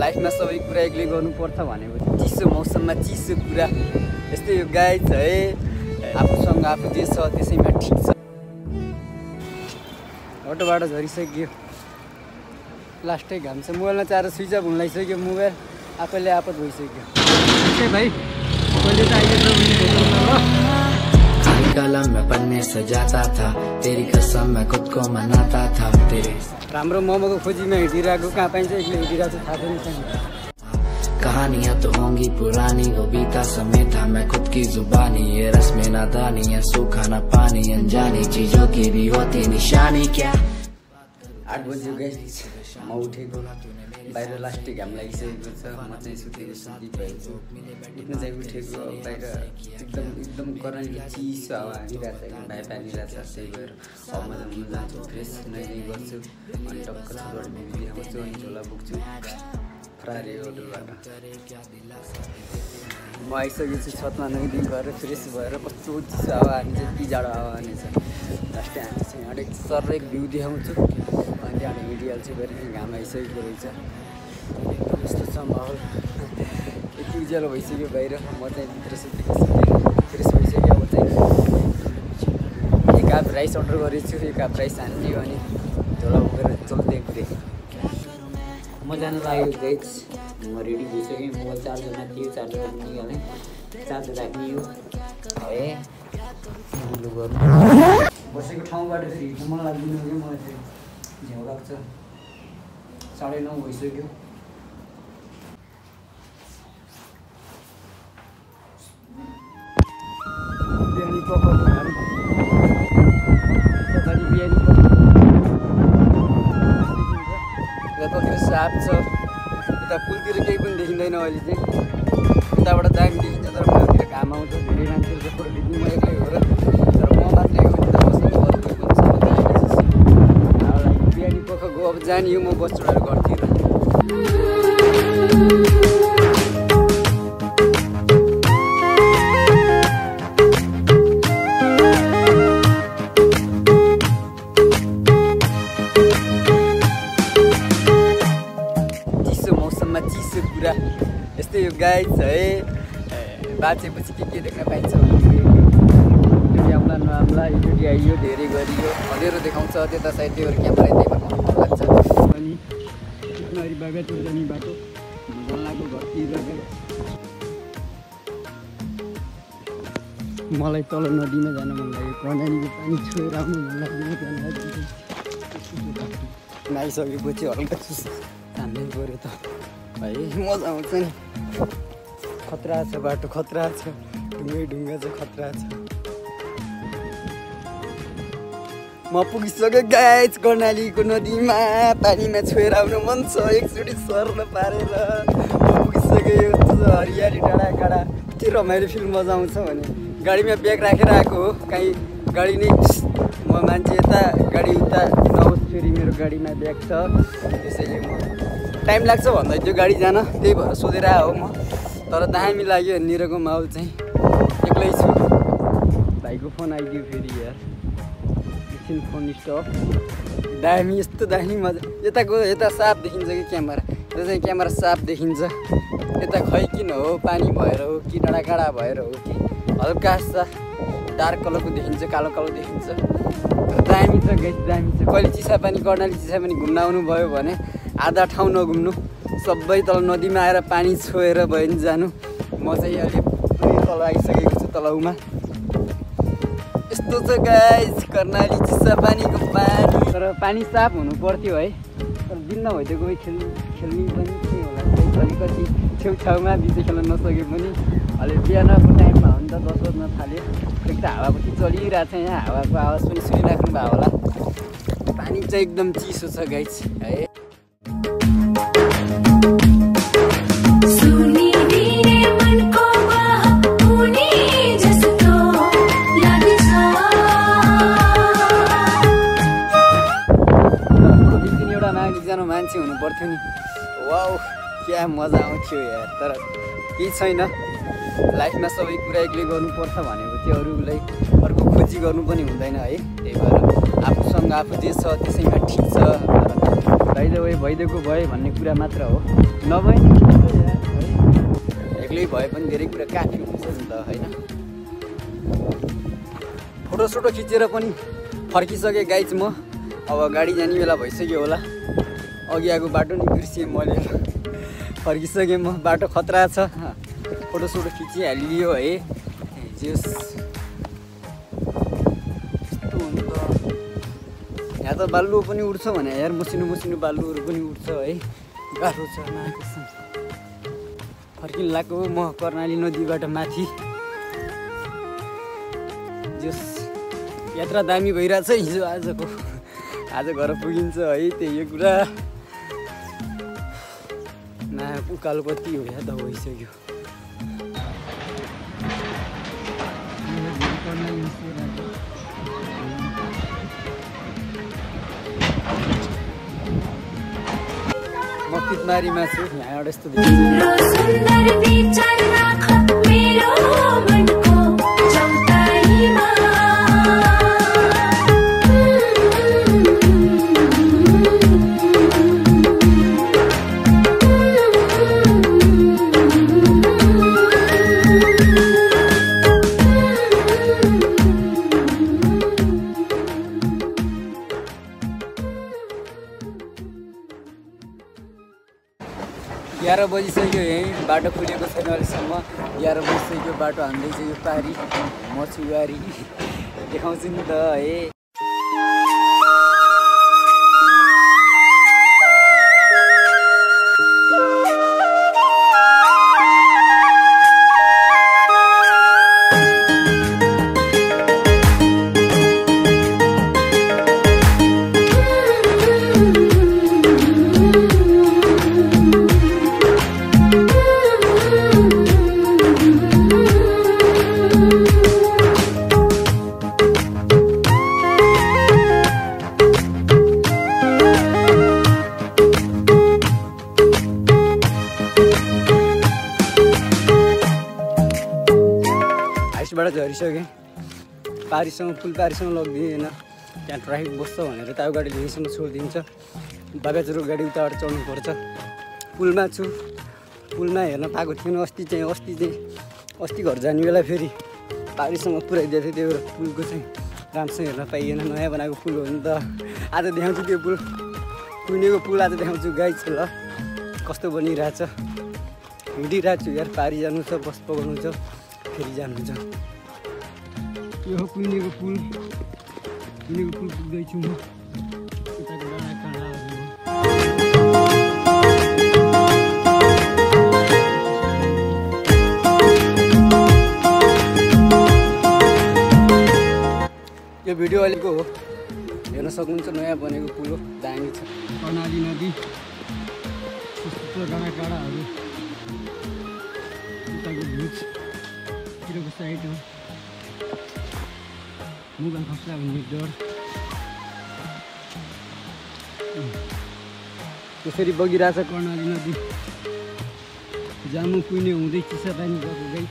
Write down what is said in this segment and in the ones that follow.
लाइफमा सबै कुरा एक्लै गर्नुपर्छ भनेको चिसो मौसममा चिसो कुरा। यस्तै यो गाई छ है। आफूसँग आफू जे छ त्यसैमा ठिक छ। अटोबाट झरिसक्यो। लास्टै घाम छ। मोबाइलमा चार स्विच अफ हुन लागिसक्यो। मोबाइल आफैले आपत भइसक्यो। भाइ? कहिले त अहिले खाली कलम में पन्ने सजाता था। तेरी कसम मैं खुद को मनाता था। तेरे राम्रो मोमोको खोजीमा हिँडिरहेको कहाँ पाइन्छ एक्लै हिँडिरहेको थाहा छैन कहानियाँ तो होंगी पुरानी वो बीता समय था। मैं खुद की जुबानी ये ना दानी है सूखा ना पानी अनजानी। चीज़ों की भी होती निशानी क्या? आठ बजी गएछ म उठेको। बाहिर लास्टै घाम लागिसकेको छ म चाहिँ सुतेको सुति भएको उठ्न चाहिँ उठेको बाहिर एकदम एकदम करानी चिसो हावा हानिरहेको छ एकदम भाइ पानिरहेको छ त्यही भएर चाहिँ हुन जान्छु फ्रेस नुहाइ गर्छु अनि टक्क छतबाट बिबी देखाउँछु अनि झोला बोक्छु। फरारे होटलबाट म आइसकेपछि छतमा नुहाइदिन गएर फ्रेस भएर कस्तो चिसो हावा हानिन्छ यति जाडो हावा हानिन्छ। लास्टै हामी चाहिँ यहाँ एक सर एक भ्यू देखाउँछु। त्यहाँबाट हिँडिहाल्छु फेरि घाम आइसकेको रहेछ। एकदम यस्तो छ माहौल। यति उज्यालो भइसक्यो बाहिर। म चाहिँ भित्र फ्रेस भइसक्यो अब चाहिँ एक हाफ राइस अर्डर गरेको छु। एक हाफ राइस हानिदियो अनि झोला बोकेर चल्दै कुरेँ म जानु लागेको गाइज म रेडी भइसकेँ। मोबाइल चार्जरमा थियो चार्जर निकालेँ। चार्जर राख्ने है। गर्नु बसेको ठाउँबाट फेरि मन लाग्दैन मलाई झ्याउ लाग्छ साढे नौ भइसक्यो यतातिर साप छ यता पुलतिर केही पनि देखिँदैन अहिले चाहिँ यताबाट दाङ अब जाने हो म बस चढेर घरतिर चिसो मौसममा चिसो कुरा। यस्तै यो गाई छ है बाँचेपछि के के देख्न पाइन्छ भने आम्ला नआम्ला हिजोटी आइयो धेरै गरियो। अँध्यारो देखाउँछ त्यता सायद त्योहरू क्यामेरा त्यही भएर मन लाग्छ अनि कृष्णहरी बागाचोर जाने बाटो घरतिर मलाई तल नदीमा जान मन लाग्यो कर्णालीको पानी छोएर आउनु मन नआइसकेपछि हल्का हान्नै पऱ्यो त है मजा आउँछ नि खतरा छ बाटो खतरा छ ढुङ्गै ढुङ्गा छ खतरा छ म पुगिसकेँ गाइज कर्णालीको नदीमा पानीमा छोएर आउनु मन छ एकचोटि सर्न पारेर। म पुगिसकेँ यो हरियाली डाँडा काँडा के रमाइलो फिल्म मजा आउँछ भने। गाडीमा ब्याग राखेर आएको हो कहीँ गाडी नै। म मान्छे यता गाडी उता। नहोस् फेरि मेरो गाडीमा ब्याग छ। त्यसैले म टाइम लाग्छ भन्दै थियो गाडी जान। त्यही भएर सोधेर आयो म। तर दामी लाग्यो निरको माहौल चाहिँ। एक्लै छु। भाइको फोन आइदियो फेरि यार। एकछिन फोन स्टप दामी यस्तो दामी मजा यताको यता साफ देखिन्छ कि क्यामेरा यता चाहिँ क्यामेरा साफ देखिन्छ यता खै किन हो पानी भएर हो कि डाँडा काँडा भएर हो कि हल्का सा डार्क कलरको देखिन्छ कालो कालो देखिन्छ दामी छ गएछ दामी छ कहिले चिसापानी कर्णाली चिसापानी घुम्न आउनुभयो भने आधा ठाउँ नघुम्नु सबै तल नदीमा आएर पानी छोएर भयो भने जानु म चाहिँ अहिले तल आइसकेको छु तलाउमा यस्तो छ गाइस कर्णाली चिसापानीको पानी। तर पानी साफ हुनु पर्थ्यो है। तर दिन्न भइदियो गयो खेल खेल्ने पनि के होला? अलिकति छेउछाउमा बिच खेल्न नसके पनि अहिले बिहानको टाइममा हो नि त दस बज्न थाल्यो। एक त हावा पनि चलिरहेको छ यहाँ हावाको आवाज पनि सुनिराख्नु भयो होला। पानी चाहिँ एकदम चिसो छ गाइस है। एकजना मान्छे हुनु पर्थ्यो नि। वाउ क्या मजा आउँथ्यो यार। तर केही छैन। लाइफमा सबै कुरा एक्लै गर्नुपर्छ भनेको चाहिँ अरूलाई। अर्को खोजी गर्नु पनि हुँदैन है। त्यही भएर आफूसँग आफू जे छ त्यसैमा ठिक छ। भाइदे भए भइदिएको भयो भन्ने कुरा मात्र हो। नभए एक्लै भए पनि धेरै कुरा काफी हुन्छ नि त होइन? फोटोसोटो खिचेर पनि फर्किसकेँ गाइज म। अब गाडी जाने बेला भइसक्यो होला। अघि आएको बाटो नि बिर्सिएँ मैले। फर्किसकेँ म। बाटो खतरा छ। फोटोसोटो खिचिहालियो है। जेस। यस्तो यहाँ त बालु पनि उड्छ भने यार मसिनो मसिनो बालुहरू पनि उड्छ है। गाह्रो छ फर्किन लाग्यो म कर्णाली नदीबाट माथि। जस। यात्रा दामी भइरहेछ हिजो आजको। आज घर पुगिन्छ है त्यही कुरा। उकालो कति हो या त भइसक्यो। म पितमारीमा छु यहाँबाट यस्तो बाटो खुलेको छैन अहिलेसम्म। बजिसक्यो बाटो हान्दैछ यो पारी मछुवारी देखाउँछु नि त है। झरिसकेँ पारिसम्म पुल पारिसम्म लगिदिएन त्यहाँ ट्राफिक बस्छ भनेर त अब गाडी यहीँसम्म छोडिदिन्छ। बाबाजुरो गाडी उताबाट चढ्नुपर्छ पुलमा छु। पुलमा हेर्न पाएको थिएन अस्ति चाहिँ। अस्ति चाहिँ अस्ति घर जाने बेला फेरि पारिसम्म पुऱ्याइदिएको थियो त्यो पुलको चाहिँ। राम्रोसँग हेर्न पाइएन। नयाँ बनाएको पुल हो नि त। आज देखाउँछु त्यो पुल। कुहिनेको पुल आज देखाउँछु। गाई छ ल। कस्तो बनिरहेछ। हिँडिरहेको छु यार। पारि जानु छ बस पकाउनु छ। फेरि जानु छ यो कुहिनेको पुल कुहिनेको पुल पुग्दैछु म। यो भिडियो अहिलेको हो। हेर्न सक्नुहुन्छ नयाँ बनेको पुल हो दामी छ। कर्णाली नदी डाँडा काँडाहरू उताको भ्युजतिरको साइड हो मुगल खस्ला भन्ने डर त्यसरी बगिरहेछ कर्णाली नदी जामु कुहिने हुँदै चिसा पानी गएको गई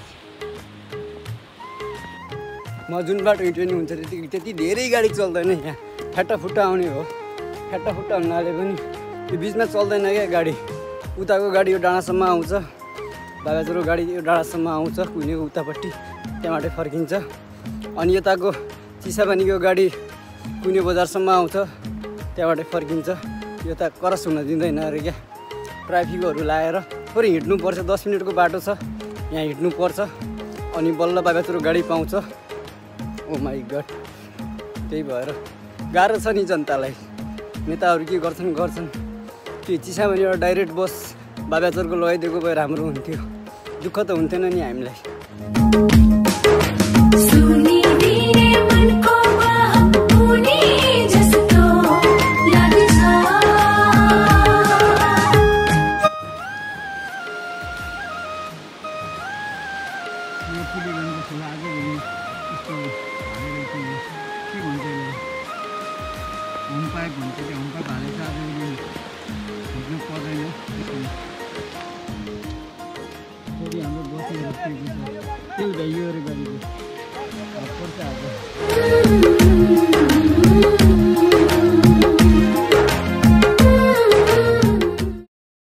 म जुन बाटो हिँड्यो नि हुन्छ त्यति त्यति धेरै गाडी चल्दैन यहाँ फ्याट्टाफुट्टा आउने हो फ्याट्टाफुट्टा हुनाले पनि त्यो बिचमा चल्दैन क्या गाडी उताको गाडी यो डाँडासम्म आउँछ बाबाजुरो गाडी यो डाँडासम्म आउँछ कुहिनेको उतापट्टि त्यहाँबाट फर्किन्छ अनि यताको चिसापानीको गाडी कुहिने बजारसम्म आउँछ त्यहाँबाट फर्किन्छ। यता क्रस हुन दिँदैन अरे क्या। ट्राफिकहरू लाएर थोरै हिँड्नुपर्छ दस मिनटको बाटो छ। यहाँ हिँड्नुपर्छ अनि बल्ल बाबाजुरो गाडी पाउँछ। ओ माई गड त्यही भएर गाह्रो छ नि जनतालाई। नेताहरू के गर्छन् गर्छन्। त्यो चिसामानीबाट डाइरेक्ट बस बाबाचरको लगाइदिएको भए राम्रो हुन्थ्यो। दुःख त हुन्थेन नि हामीलाई। पाइप हुन्छ त्यो भाले चाहिँ अलिअलि खोज्नु पर्दैन। फेरि हाम्रो बसेर त्यो भ्याइयो अरे गरेको। पर्छ अब